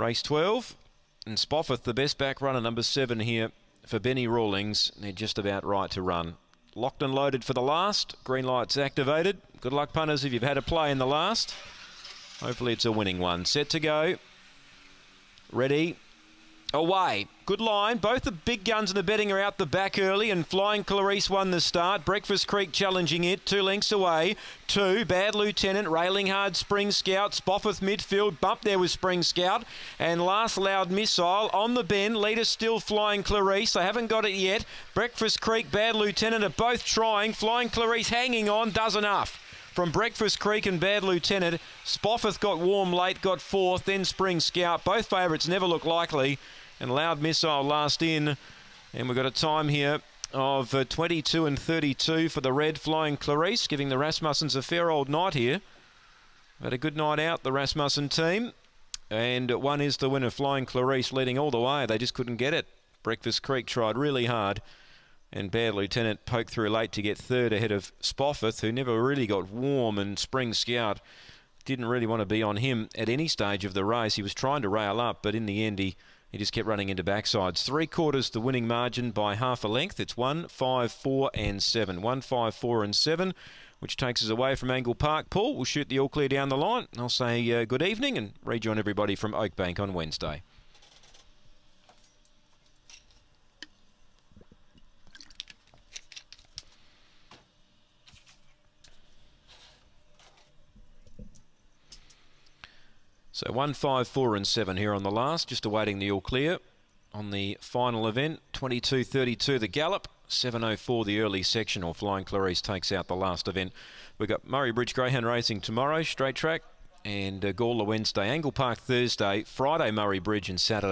Race 12. And Spofford, the best back runner, number seven here for Benny Rawlings. They're just about right to run. Locked and loaded for the last. Green light's activated. Good luck, punters, if you've had a play in the last. Hopefully it's a winning one. Set to go. Ready. Away. Good line. Both the big guns in the betting are out the back early, and Flying Clarice won the start. Breakfast Creek challenging it. Two lengths away. Two. Bad Lieutenant. Railing Hard. Spring Scout. Spofford midfield. Bump there with Spring Scout. And last Loud Missile on the bend. Leader still Flying Clarice. They haven't got it yet. Breakfast Creek, Bad Lieutenant are both trying. Flying Clarice hanging on. Does enough from Breakfast Creek and Bad Lieutenant. Spofford got warm late, got fourth, then Spring Scout. Both favourites never look likely and Loud Missile last in. And we've got a time here of uh, 22 and 32 for the red Flying Clarice, giving the Rasmussens a fair old night here. Had a good night out, the Rasmussen team. And one is the winner, Flying Clarice, leading all the way. They just couldn't get it. Breakfast Creek tried really hard. And Bad Lieutenant poked through late to get third ahead of Spofford, who never really got warm. And Spring Scout didn't really want to be on him at any stage of the race. He was trying to rail up, but in the end, he he just kept running into backsides. Three quarters the winning margin by half a length. It's one, five, four, and seven. One, five, four, and seven, which takes us away from Angle Park. Paul we'll shoot the all clear down the line. I'll say uh, good evening and rejoin everybody from Oakbank on Wednesday. So 1, 5, 4 and 7 here on the last, just awaiting the all clear. On the final event, 22.32 the gallop, 7.04 the early sectional. Flying Clarice takes out the last event. We've got Murray Bridge Greyhound Racing tomorrow, straight track, and uh, Gawler Wednesday, Angle Park Thursday, Friday Murray Bridge and Saturday.